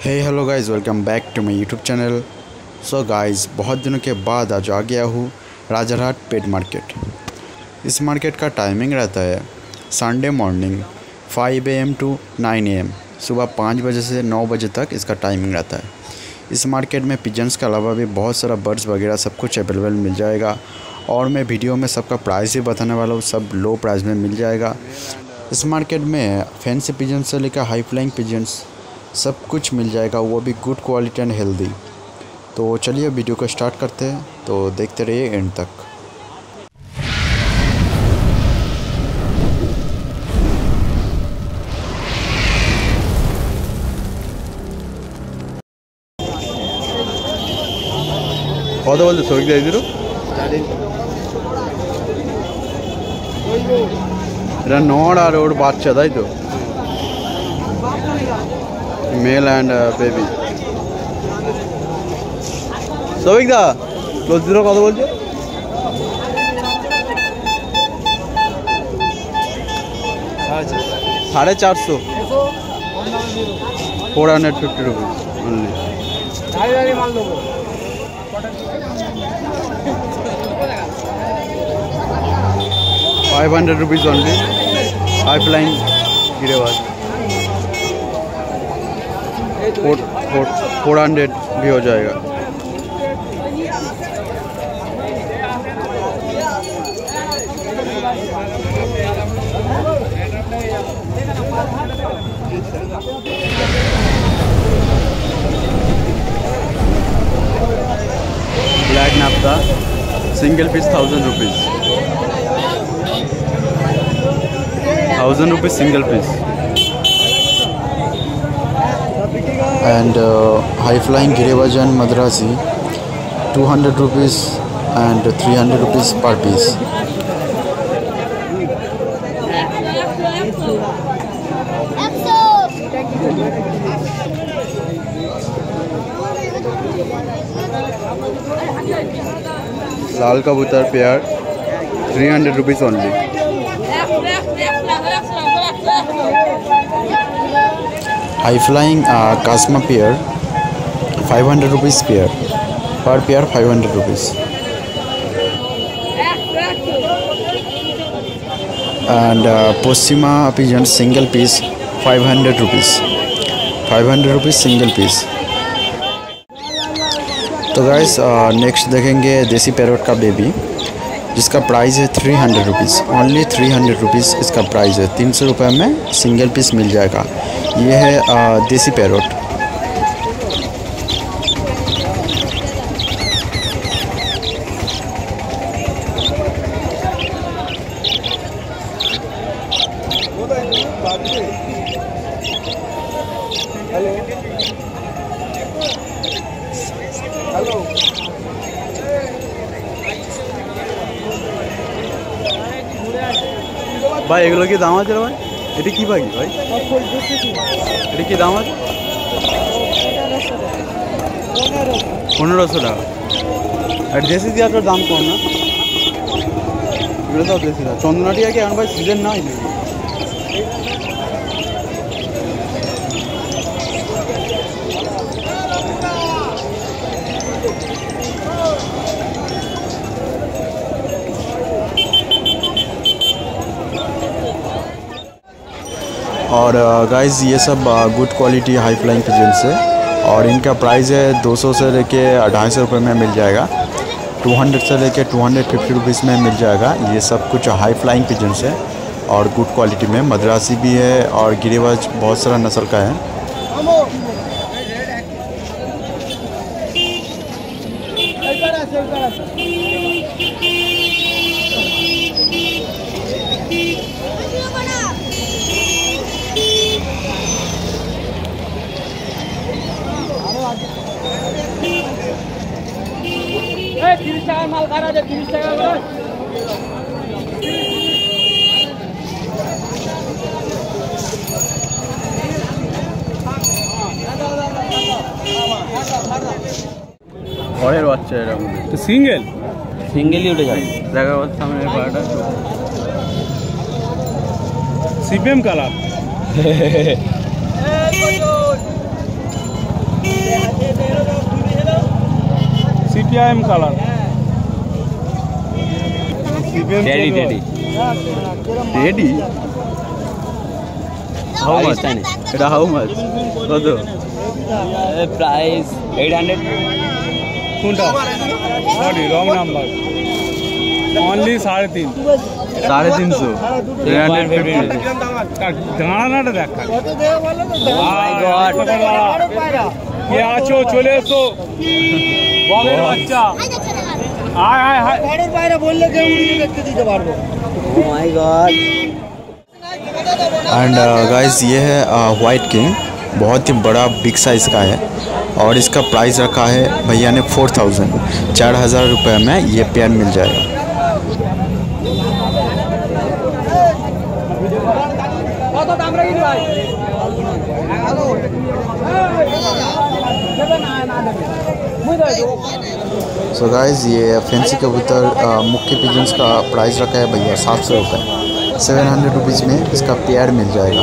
Hey hello guys welcome back to my YouTube channel so guys बहुत दिनों के बाद आज आ गया हूँ राजारहाट पेट मार्केट। इस मार्केट का टाइमिंग रहता है Sunday morning 5 AM to 9 AM सुबह पाँच बजे से नौ बजे तक इसका टाइमिंग रहता है। इस मार्केट में पिजन्स के अलावा भी बहुत सारा बर्ड्स वगैरह सब कुछ अवेलेबल मिल जाएगा और मैं वीडियो में सबका प्राइस ही बताने वाला हूँ, सब लो प्राइस में मिल जाएगा। इस मार्केट में फैंसी पिजन से लेकर हाई फ्लाइंग पिजन्स सब कुछ मिल जाएगा, वो भी गुड क्वालिटी एंड हेल्दी तो चलिए वीडियो को स्टार्ट करते हैं तो देखते रहिए एंड तक. ಹೋದ ಒಂದು ಇದ್ರು ನೋಡ ರೋಡ್ ಬಾತ್ ಚದಾಯ್ತು male and baby সবিক দা লজ্জির কথা বলছে সাড়ে চারশো four hundred fifty rupees only five hundred rupees only pipe line গিরেবাজ four hundred भी हो जाएगा। Black नाप्ता single piece thousand rupees thousand rupees single piece and high flying गिरेबाजन Madrasi two hundred rupees and three hundred rupees per piece लाल कबूतर pair three hundred rupees only high flying कास्मा pair five hundred rupees pair per pair five hundred rupees and पश्चिमा pigeon single piece five hundred rupees five hundred rupees single piece तो guys next देखेंगे देसी parrot का baby जिसका price है three hundred rupees only three hundred rupees इसका price है. तीन सौ रुपये में सिंगल पीस मिल जाएगा. ये है आ, देसी पैरोट ভাই, এগুলো কি দাম আছে ভাই? এটা কি পাখি ভাই, এটা কি দাম আছে? পনেরোশো টাকা। আর দেশি দিয়ে তো দাম কম না? এগুলো তো দেশি চন্দনাটিয়া কি এখন ভাই সিজন নয় और uh, गाइस ये सब good quality high flying pigeons है। और इनका प्राइस है 200 से लेके ढाई सौ रुपये में मिल जाएगा। 200 से लेके 250 हंड्रेड में मिल जाएगा। ये सब कुछ हाई फ्लाइंग पिजन्स है और गुड क्वालिटी में। मद्रासी भी है और गिरेबाज बहुत सारा नस्ल का है। Thank you. টাকার মাল কারা যে তিরিশ টাকা করে ঘরের বাচ্চা এরকম তো সিঙ্গেল সিঙ্গেলই উঠে যায় দেখা পাচ্ছে আমার এই পাড়াটা CPM colour CPIM colour daddy daddy ready how Pakistani এটা হাউ মাছ কত প্রাইস এইট হান্ড্রেড কোনটা সরি রং নাম্বার অনলি সাড়ে তিন সাড়ে তিনশো দাঁড়ানাটা দেখ খালি। my God. কে আছো? চলে এসো। বাচ্চা। আয় আয় আয় ঘরের বাইরে বললে কেউ দেখতে দিতে পারবো oh my god and guys ये है uh, वाइट किंग बहुत ही बड़ा बिग साइज़ का है। और इसका प्राइस रखा है भैया ने फोर थाउज़ेंड चार हज़ार रुपये में ये पेन मिल जाएगा। सो गाइस ये फैंसी कबूतर मुख्य पिजन्स का प्राइस रखा है भैया सात सौ रुपये सेवन हंड्रेड रुपीज़ में इसका प्यार मिल जाएगा।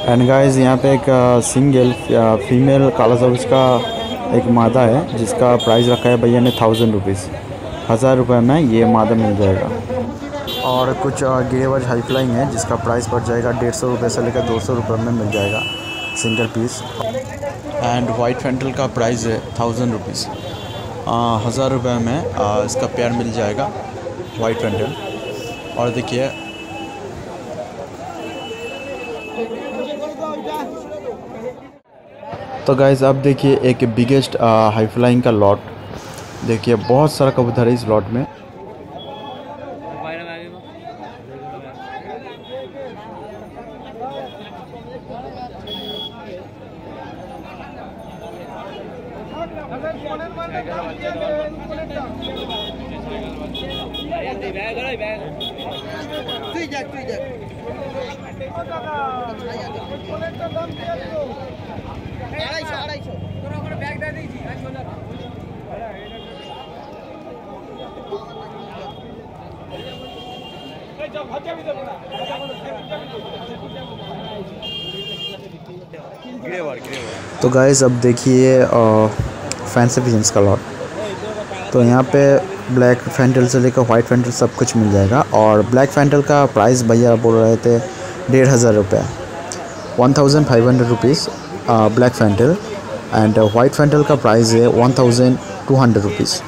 एंड गाइस यहाँ पे एक सिंगल फीमेल काला सबज का एक मादा है जिसका प्राइस रखा है भैया ने थाउज़ेंड रुपीज़ हज़ार रुपये में ये मादा मिल जाएगा। और कुछ गिरेवज हाई फ्लाइंग है जिसका प्राइस पड़ जाएगा डेढ़ सौ रुपये से लेकर दो सौ रुपये में मिल जाएगा single piece and white fantail का प्राइस है थाउज़ेंड रुपीज़ हज़ार रुपये में आ, इसका पेयर मिल जाएगा वाइट फेंटल और देखिए तो गाइज अब देखिए एक बिगेस्ट हाई फ्लाइंग का लॉट देखिए बहुत सारा कबूतर है इस लॉट में তুই যাক তুই যাক আড়াইশো আড়াইশো तो गाइज अब देखिए फैंसी पिजन्स का लॉट तो यहाँ पे ब्लैक फैंटल से लेकर वाइट फैंटल सब कुछ मिल जाएगा और ब्लैक फैंटल का प्राइस भैया बोल रहे थे डेढ़ हज़ार रुपये one thousand five hundred rupees black fantail and white fantail का प्राइस है one thousand two hundred rupees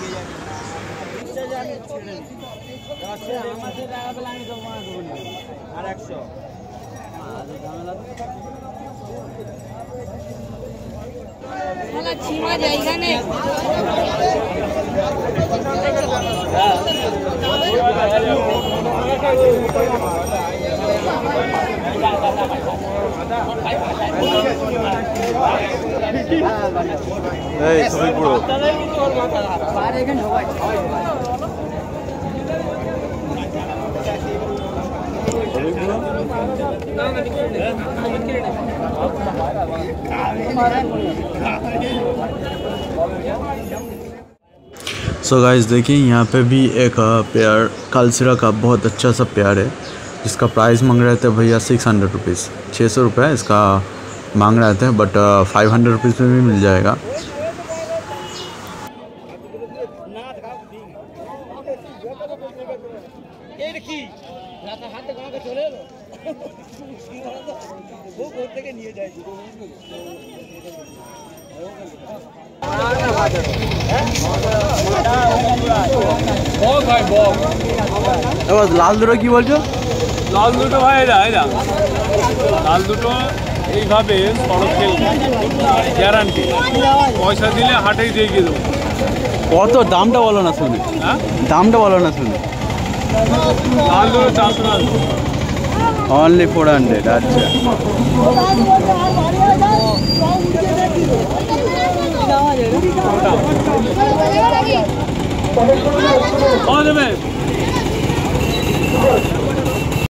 শালা ছিমা জায়গা নেই এই ছবি পুরো सो गाइस देखिए यहाँ पे भी एक पेयर कालसिरा का बहुत अच्छा सा पेयर है जिसका प्राइस मांग रहे थे भैया सिक्स हंड्रेड रुपीज़ छः सौ रुपये इसका मांग रहे थे बट फाइव हंड्रेड रुपीज़ में भी मिल जाएगा এর কি রাতে হাতে গাঁকে চলে এলো ও ঘর থেকে নিয়ে যায় বক ভাই বক এবার লাল দুটো কি বলছো লাল দুটো ভাই এরা এরা লাল দুটো এইভাবে সড়ক গ্যারান্টি পয়সা দিলে হাটেই দিয়ে দেবো। কত? দামটা বলো না শুনে। হ্যাঁ? দামটা বলো না শুনে। লাল দুটো চারশো অনলি ফোর হান্ড্রেড আচ্ছা। কত দেবে